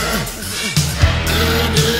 Yeah.